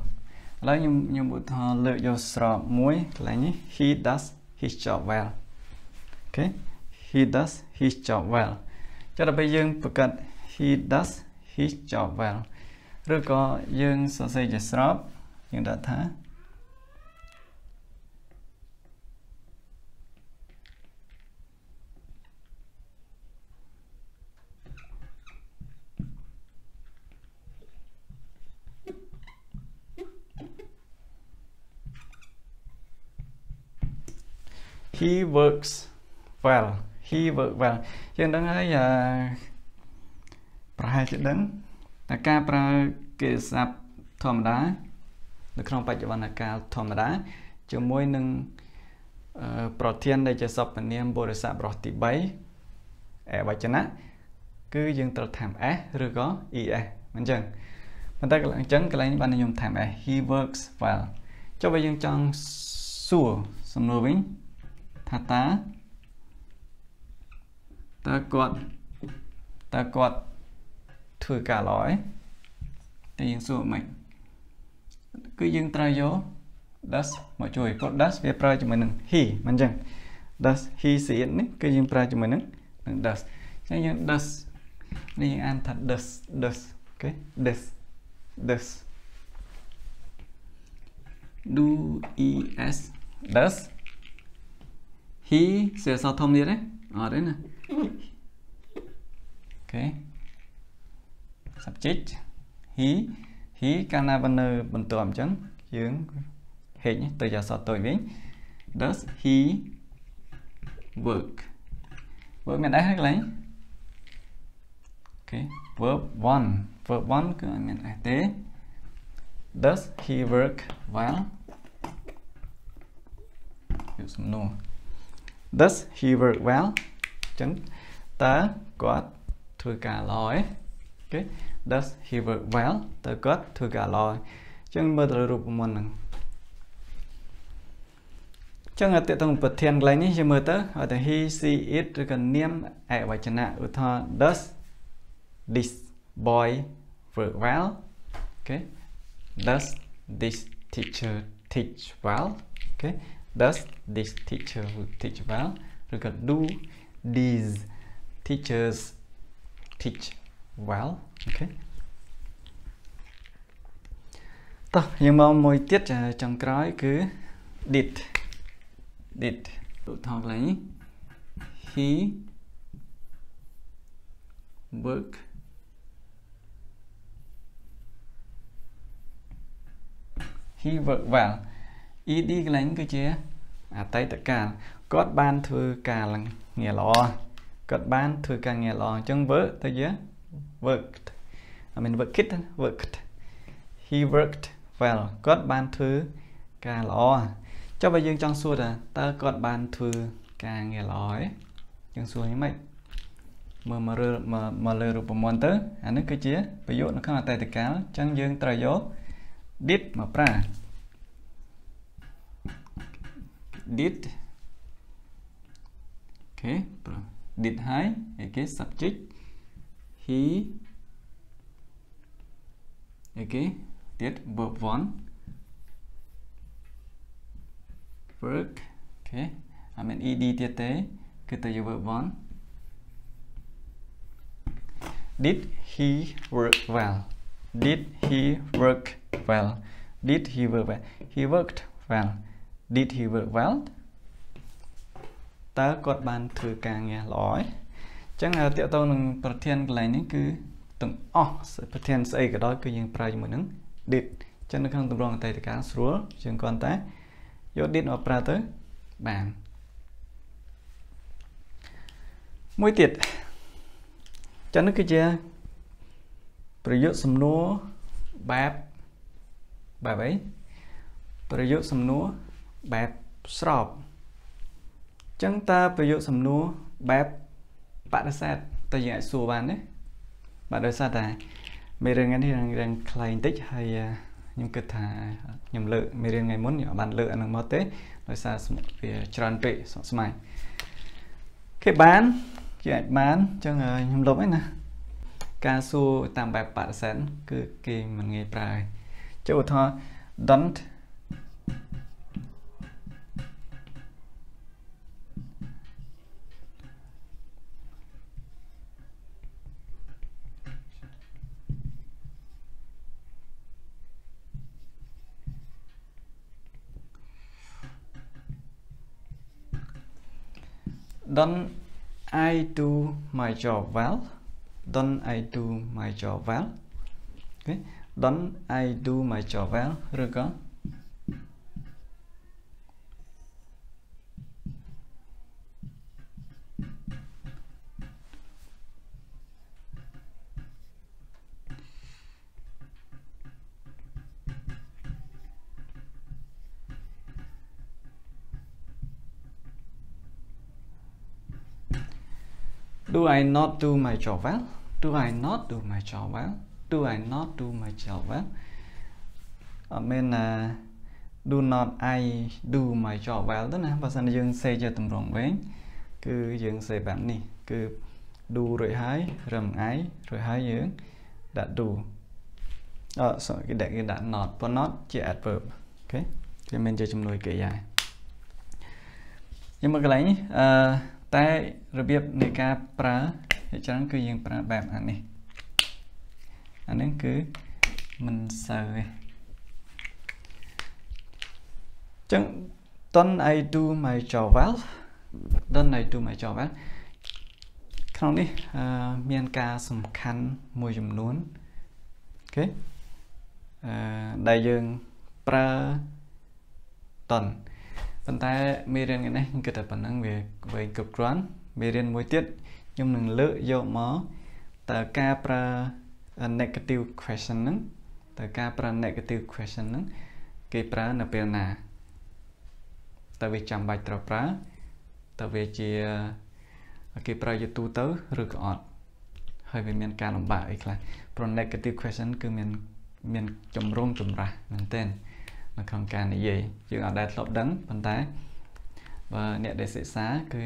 ឡូវខ្ញុំខ្ញុំឧទាហរណ៍លើកយកស្របមួយកន្លែងនេះ he does his job well អូខេ he does his job well ចុះដល់ពេលយើងបង្កើត he does his job well ឬក៏យើងសរសេរជាស្របយើងដាក់ថា he works well he work well យើងដឹងហើយប្រហែលជាដឹង តែការប្រើកិរិយាសព្ទធម្មតានៅក្នុងបច្ចុប្បន្នកាលធម្មតាជាមួយនឹងប្រធានដែលជាសព្វនាមបរិស័ទរស់ទី3អវចនៈគឺយើងត្រូវថែម s ឬក៏ es មិនអញ្ចឹងប៉ុន្តែអញ្ចឹងកន្លែងនេះបានខ្ញុំថែម s he works well ចុះបើយើងចង់សួរសំណួរវិញថាតើតើគាត់តើគាត់ ធ្វើការល្អឯងតែយើងសួរមិនគឺយើងត្រូវយក does មកជួយព្រោះ does វាប្រើជាមួយនឹង he មិនអញ្ចឹង does he see it នេះគឺយើងប្រើជាមួយនឹងនឹង does អញ្ចឹងយើង does នេះយើងអានថា does does អូខេ does does do es does he សរសធំទៀតទេអត់ទេណាអូខេ subject he he កាលណាបើនៅបន្ទាប់អញ្ចឹងយើងហេតុទៅយកសតទៅវិញ does he work work មានដែរហើយកន្លែងអូខេ verb 1 verb 1គឺអត់មានដែរទេ does he work well យកសំណួរ does he work well អញ្ចឹងតើគាត់ធ្វើការល្អទេអូខេ does he work well តើគាត់ធ្វើការល្អអញ្ចឹងមើលទៅរូបមន្តហ្នឹងចឹងអតិថិប្រធានកន្លែងនេះយើងមើលទៅឲ្យតែ he she it ឬក៏នាមអវចនៈឧទាហរណ៍ does this boy work well okay does this teacher teach well okay does this teacher teach well ឬក៏ do these teachers teach well okay តោះយើងមកមួយទៀតចុងក្រោយគឺ did did ឧទាហរណ៍កន្លែងនេះ he work he work well ed កន្លែងគឺជាអតីតកាលគាត់បានធ្វើការងារល្អគាត់បានធ្វើការងារល្អអញ្ចឹង work ទៅជា worked I mean work it worked he worked well គាត់បានធ្វើការល្អចុះបើយើងចង់សួរថាតើគាត់បានធ្វើការងារល្អទេយើងសួរយ៉ាងម៉េចមើលមកលើមកលើរូបមន្តទៅអានេះគឺជាប្រយោគនៅក្នុងអតីតកាលអញ្ចឹងយើងត្រូវយក did មកប្រើ did អូខេ did ហើយឯគេ subject he ឯគេទៀត verb 1 work អូខេអត់មាន ed ទៀតទេគឺទៅយក verb 1 did he work well did he work well did he work well he worked well did he work well តើគាត់បានធ្វើការងារល្អទេអញ្ ចឹងតកតទៅនឹងប្រធានកន្លែងនេះគឺទាំងអស់ប្រធានស្អីក៏ដោយគឺយើងប្រើជាមួយនឹង did ចឹងនៅក្នុងទម្រង់អតីតកាលស្រួលយើងគ្រាន់តែយក did មកប្រើទៅបានមួយទៀតចឹងនេះគឺជាប្រយោគសំណួរបែបបែបអីប្រយោគសំណួរបែបស្របចឹងតើប្រយោគសំណួរបែប បដិសេធតើយើងអាចសួរបានទេបាទដោយសារតែមេរៀននេះរៀងរៀងខ្លីបន្តិចហើយខ្ញុំគិតថាខ្ញុំលើកមេរៀនថ្ងៃមុនខ្ញុំអត់បានលើកអានឹងមកទេដោយសារវាច្រើនពេកស្មុគស្មាញគេបានគេអាចបានអញ្ចឹងខ្ញុំលុបឯណាការសួរតាមបែបបដិសេធគឺគេមិនងាយប្រើចុះឧទាហរណ៍ don't don't do my job well don't I do my job well okay don't I do my job well ឬក៏ Do I not do my job well? Do I not do my job well? Do I not do my job well? អត់មែនណា do not I do my job well ទេណាបើសិនយើង say ជាទម្រង់វែងគឺយើង say បែបនេះគឺ do រួចហើយរឹម I រួចហើយយើងដាក់ do អឺ sorry គេដាក់គេដាក់ not ប៉ុន្តែ not ជា adverb អូខេវាមិនជាជំនួយកិរិយាខ្ញុំមកកន្លែងនេះអឺ តែរបៀបនៃការប្រើជាច្រើនគឺយើងប្រើបែបអានេះអានេះគឺមិនសូវទេចឹង don't I do my job well don't I do my job well ក្នុងនេះមានការសំខាន់មួយចំនួនអូខេអឺដែលយើងប្រើ don't ប៉ុន្តែមេរៀននេះខ្ញុំគិតថាប៉ុណ្ណឹងវាវែងគ្រប់គ្រាន់មេរៀនមួយទៀតខ្ញុំនឹងលើកយកមកតើការប្រើ negative question ហ្នឹងតើការប្រើ negative question ហ្នឹងគេប្រើនៅពេលណាតើវាចាំបាច់ត្រូវប្រើតើវាជាគេប្រើជាទូទៅឬក៏អត់ហើយវាមានការលំបាកអីខ្លះព្រោះ negative question គឺមានមានចម្រងចម្រាស់មែនទែន នៅក្នុងការនិយាយយើងអត់ដែលធ្លាប់ដឹងប៉ុន្តែបើអ្នកដែលសិក្សាគឺ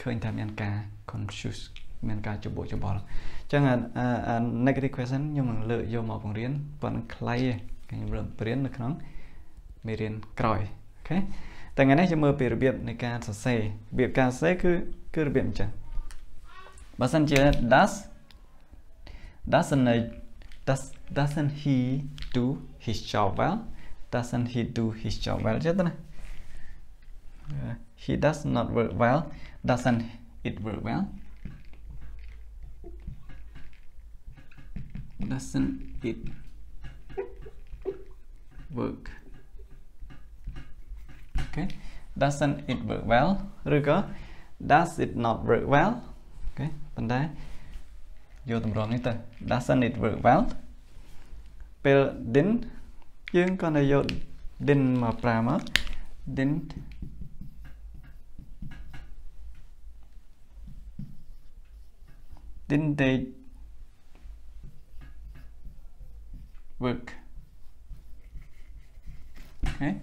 ឃើញថាមានការ confuse មានការច្របូកច្របល់អញ្ចឹង negative question ខ្ញុំនឹងលើកយកមកបង្រៀនប៉ុន្តែខ្លីទេខ្ញុំលើកបង្រៀននៅក្នុងមេរៀនក្រោយអូខេតែថ្ងៃនេះខ្ញុំមើលពីរបៀបនៃការសរសេររបៀបការសរសេរគឺគឺរបៀបអញ្ចឹងបើសិនជា does doesn't does doesn't he do his job well doesn't he do his job well ចឹងទៅណា he does not work well doesn't it work well doesn't it work okay doesn't it work well ឬក៏ does it not work well អូខេប៉ុន្តែយកតម្រងនេះទៅ doesn't it work well ពេល didn't យើងគាត់តែយក didn't មកប្រើមក didn't didn't they work okay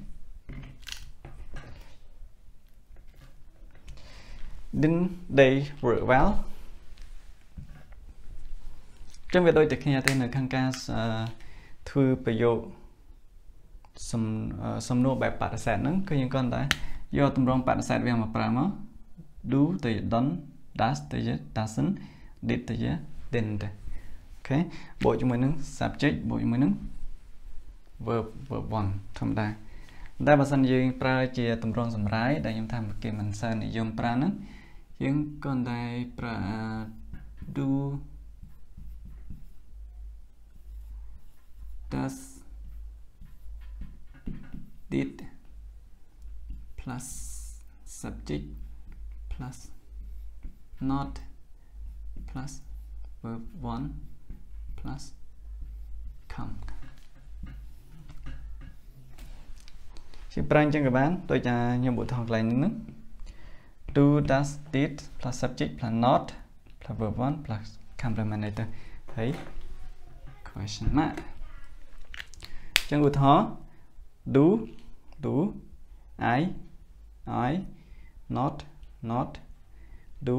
didn't they work well ចឹងវាដូចតែគ្នាទេនៅខាងការធ្វើប្រយោគ សំសំណួរបែបបដិសេធហ្នឹងគឺយើងគាត់តែយកទម្រង់បដិសេធវាមកប្រើមក do ទៅ don't does ទៅ doesn't did ទៅ didn't អូខេបូកជាមួយនឹង subject បូកជាមួយនឹង verb verb 1ធម្មតាតែបើសិនយើងប្រើជាទម្រង់សម្រាយដែលខ្ញុំថាគេមិនសូវនិយមប្រើហ្នឹងយើងគ្រាន់តែប្រើ do does did plus subject plus not plus verb 1 plus come ជាប្រាំងចឹងក៏បានដូចថាខ្ញុំឧទាហរណ៍កន្លែងនេះ do does did plus subject plus not plus verb 1 plus complementator ហើយ question mark ចឹងឧទាហរណ៍ do do I I not not do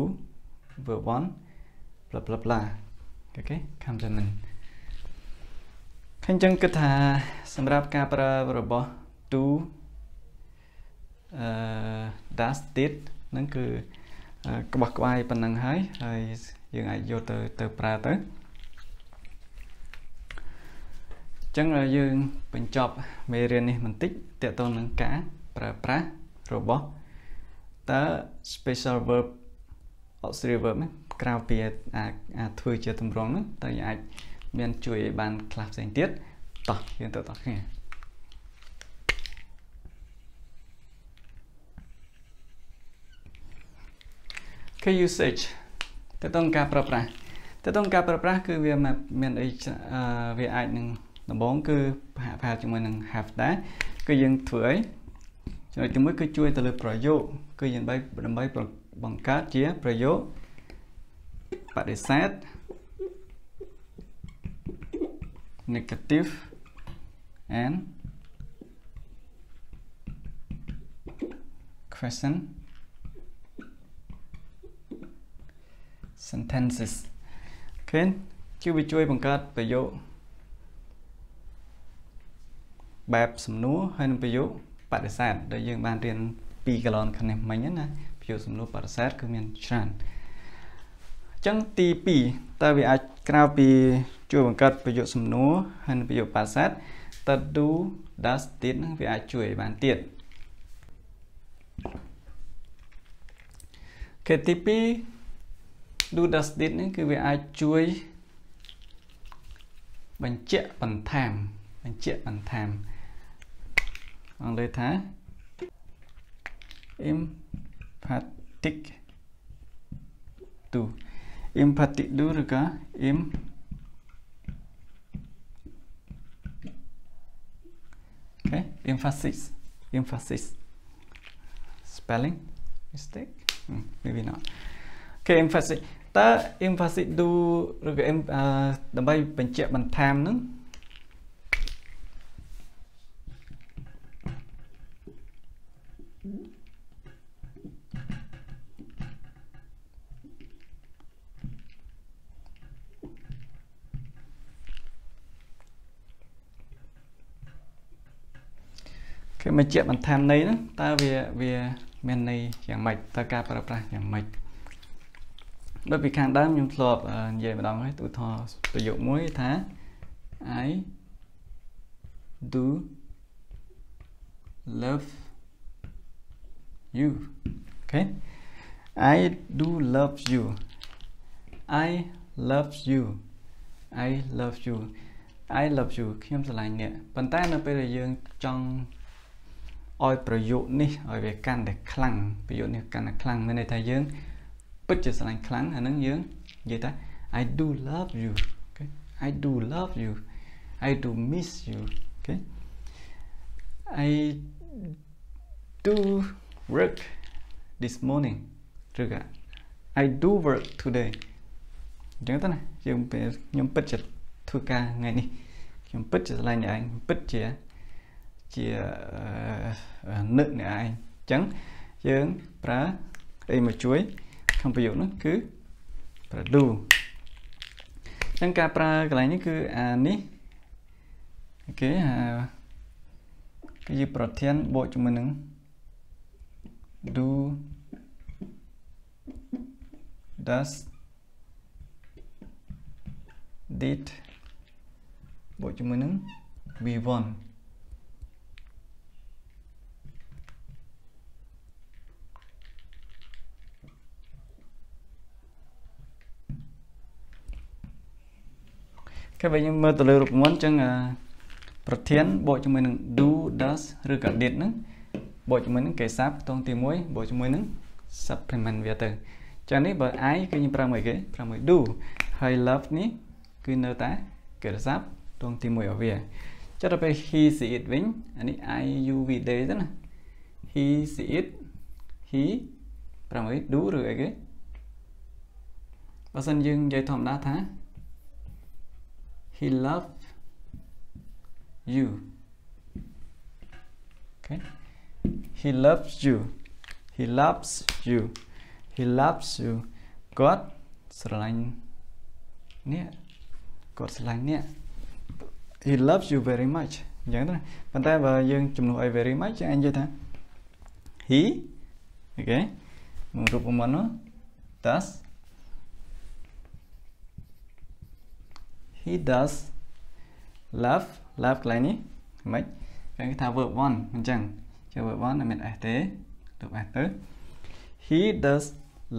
verb 1 blah blah blah អូខេ complement ខ្ញុំចឹងគិតថាសម្រាប់ការប្រើរបស់ do អឺ does did ហ្នឹងគឺក្បោះក្បាយប៉ុណ្ណឹងហើយហើយយើងអាចយកទៅទៅប្រើទៅ ចឹងយើងបញ្ចប់មេរៀននេះបន្តិចតទៅនឹងការប្រើប្រាស់របស់តើ special verb auxiliary verb នេះក្រៅពីអាចធ្វើជាទម្រង់ហ្នឹងតើអាចមានជួយឲ្យបានខ្លះផ្សេងទៀតតោះយើងទៅតោះគ្នា key usage ទៅតងការប្រើប្រាស់ទៅតងការប្រើប្រាស់គឺវាមានអីវាអាចនឹង ដំបូងគឺប្រហាក់ប្រហែលជាមួយនឹង have ដែរគឺយើងធ្វើអីចំណុចទី1គឺជួយទៅលើប្រយោគគឺយើងដើម្បីដើម្បីបង្កើតជាប្រយោគបដិសេធ negative and question sentences ឃើញគឺវាជួយបង្កើតប្រយោគ បែបសំណួរហើយនិងប្រយោគបដិសេធដែលយើងបានរៀន2កន្លងខាងនេះមិញណាប្រយោគសំណួរបដិសេធគឺមានច្រើនអញ្ចឹងទី2តើវាអាចក្រៅពីជួយបង្កើតប្រយោគសំណួរហើយនិងប្រយោគបដិសេធតើ do does did នឹងវាអាចជួយឲ្យបានទៀតគេទី2 do does did នេះគឺវាអាចជួយបញ្ជាក់បន្ថែមបញ្ជាក់បន្ថែម អង់គ្លេសថា emphatic to emphatic do ឬក៏ em okay emphasis emphasis spelling mistake hmm, maybe not okay emphasis តើ emphasis do ឬក៏ដើម្បីបញ្ជាក់បន្ថែមហ្នឹង គេមកជាបន្ថែមន័យហ្នឹងតើវាវាមានន័យយ៉ាងម៉េចតើការប្រើប្រាស់យ៉ាងម៉េចដូចពីខាងដើមខ្ញុំធ្លាប់និយាយម្ដងហើយឧទាហរណ៍ប្រយោគមួយថា I do love you okay I do love you I love you I love you I love you ខ្ញុំស្រឡាញ់អ្នកប៉ុន្តែនៅពេលដែលយើងចង់ ឲ្យប្រយោគនេះឲ្យវាកាន់តែខ្លាំងប្រយោគនេះកាន់តែខ្លាំងមានន័យថាយើងពិតជាស្រឡាញ់ខ្លាំងអានឹងយើងនិយាយថា I do love you okay I do love you I do miss you okay I do work this morning ឬក៏ I do work today អញ្ចឹងទៅណាយើងខ្ញុំពិតជាធ្វើការថ្ងៃនេះខ្ញុំពិតជាស្រឡាញ់ឯងពិតជា ជានឹកអ្នកឯងអញ្ចឹងយើងប្រើអីមកជួយក្នុងប្រយោគនោះគឺប្រើ do អញ្ចឹងការប្រើកន្លែងនេះគឺអានេះអូខេអាគឺជាប្រធានបូកជាមួយនឹង do does did បូកជាមួយនឹង v1 គេបើយើងមើលទៅលើរូបមន្តអញ្ចឹងប្រធានបូកជាមួយនឹង do does ឬក៏ did ហ្នឹងបូកជាមួយនឹងគេសាប់ខ្ទង់ទី1បូកជាមួយនឹង supplement វាទៅចឹងនេះបើ I គឺខ្ញុំប្រើមួយគេប្រើមួយ do ហើយ love នេះគឺនៅតែគេសាប់ខ្ទង់ទី1របស់វាចុះដល់ពេល he see it វិញអានេះ I U V day ទៅណា he see it he ប្រើមួយ do ឬអីគេបើសិនយើងនិយាយធម្មតាថា he love you okay he loves you he loves you he loves you គាត់ស្រឡាញ់នេះគាត់ស្រឡាញ់នេះ he loves you very much អញ្ចឹងណាប៉ុន្តែបើយើងជំនួសឲ្យ very much យើងអាចនិយាយថា he អូខេមករូបមន្តនោះ does does love love កន្លែងនេះមិនគេថា verb 1អញ្ចឹងជា verb 1អត់មាន s ទេទៅ s ទៅ he does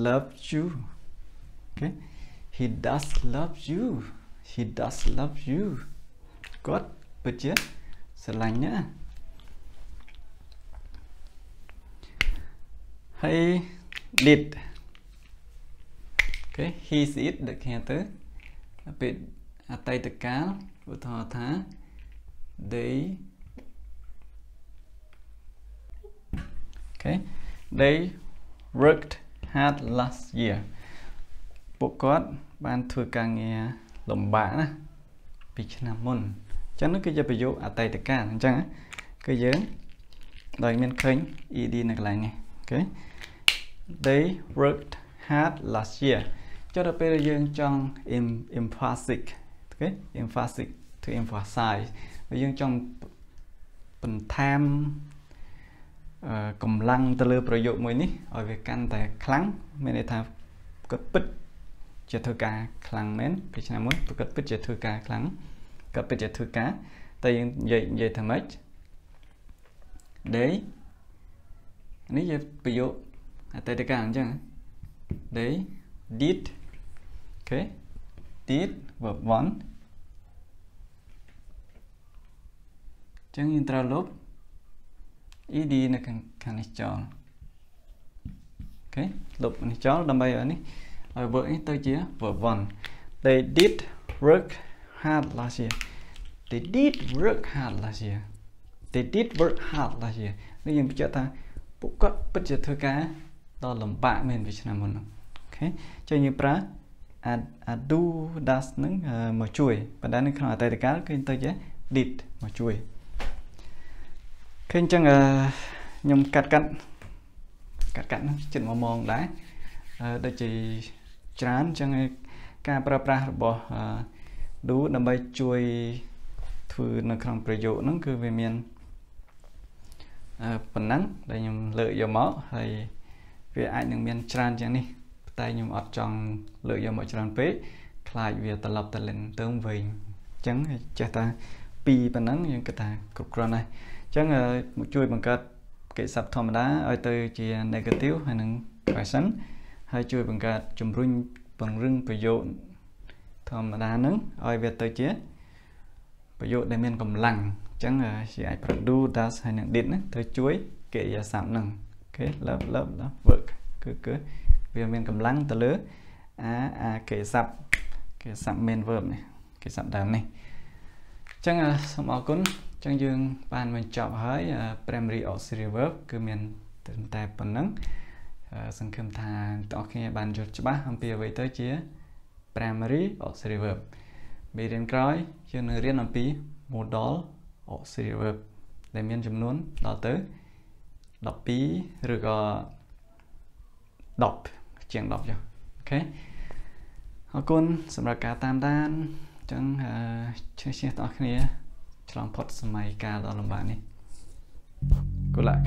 love you okay he does love you he does love you គាត់ពិតជាស្រឡាញ់ណាហើយ did អូខេ he it ដឹកគ្នាទៅពេល អតីតកាលឧទាហរណ៍ថា they okay they worked hard last year ពួកគាត់បានធ្វើការងារលំបាកណាពីឆ្នាំមុនអញ្ចឹងនោះគឺជាប្រយោគអតីតកាលអញ្ចឹងគឺយើងដោយមានឃើញ ed នៅកន្លែងនេះអូខេ they worked hard last year ចុះដល់ពេលយើងចង់ emphasis អូខេ emphasis to emphasize បើយើងចង់បន្ថែមកម្លាំងទៅលើប្រយោគមួយនេះឲ្យវាកាន់តែខ្លាំងមានន័យថាគាត់ពិតជាធ្វើការខ្លាំងមែនពីឆ្នាំមុនគាត់ពិតជាធ្វើការខ្លាំងគាត់ពិតជាធ្វើការតែយើងនិយាយនិយាយថាម៉េច day នេះជាប្រយោគអតីតកាលអញ្ចឹង they did okay did verb 1 ចឹងយើងត្រូវលុប ed នៅខាងនេះចោលអូខេលុបនេះចោលដើម្បីឲ្យនេះឲ្យ verb នេះទៅជា verb 1 they did work hard last year they did work hard last year they did work hard last year នេះយើងបញ្ជាក់ថាពួកគាត់ពិតជាធ្វើការដ៏លំបាកមែនពីឆ្នាំមុនអូខេចុះយើងប្រើ a do does នឹងមកជួយប៉ុន្តែនៅក្នុងអតីតកាលគឺទៅជា did មកជួយ ឃើញអញ្ចឹងខ្ញុំកាត់កាត់កាត់កាត់ហ្នឹងចិត្ត1ម៉ោងដែរដូចជាច្រើនអញ្ចឹងការប្រើប្រាស់របស់ do ដើម្បីជួយធ្វើនៅក្នុងប្រយោគហ្នឹងគឺវាមានប៉ុណ្ណឹងដែលខ្ញុំលើកយកមកហើយវាអាចនឹងមានច្រើនជាងនេះតែខ្ញុំអត់ចង់លើកយកមកច្រើនពេកខ្លាចវាត្រឡប់ទៅលេងទៅវិញអញ្ចឹងចេះតែពីប៉ុណ្ណឹងយើងគិតថាគ្រប់គ្រាន់ហើយអញ្ចឹងជួយបង្កើតកិច្ចសព្ទធម្មតាឲ្យទៅជា negative ហើយនឹង question ហើយជួយបង្កើតជំរុញពង្រឹងប្រយោគធម្មតានឹងឲ្យវាទៅជាប្រយោគដែលមានកម្លាំងអញ្ចឹងជាអាច produce does ហើយនឹង did ហ្នឹងទៅជួយកិរិយាសព្ទហ្នឹងអូខេ love love love work គឺគឺវាមានកម្លាំងទៅលើអាអាកិរិយាសព្ទកិរិយាសព្ទ main verb នេះកិរិយាសព្ទដើមនេះអញ្ចឹងសូមអរគុណអញ្ចឹងយើងបានបញ្ចប់ហើយ primary auxiliary verb គឺមានត្រឹមតែប៉ុណ្្នឹងសង្ឃឹមថាបងប្អូនបានយល់ច្បាស់អំពីអ្វីទៅជា primary auxiliary verb មេរៀនក្រោយយើងនឹងរៀនអំពី modal auxiliary verb ដែលមានចំនួនដល់ទៅ12ឬក៏10ជាង10ចុះអូខេអរគុណសម្រាប់ការតាមដានអញ្ចឹងឈ្នះឈ្នះបងប្អូន ឆ្លងផុតសម័យកាលដ៏លំបាកនេះ Good luck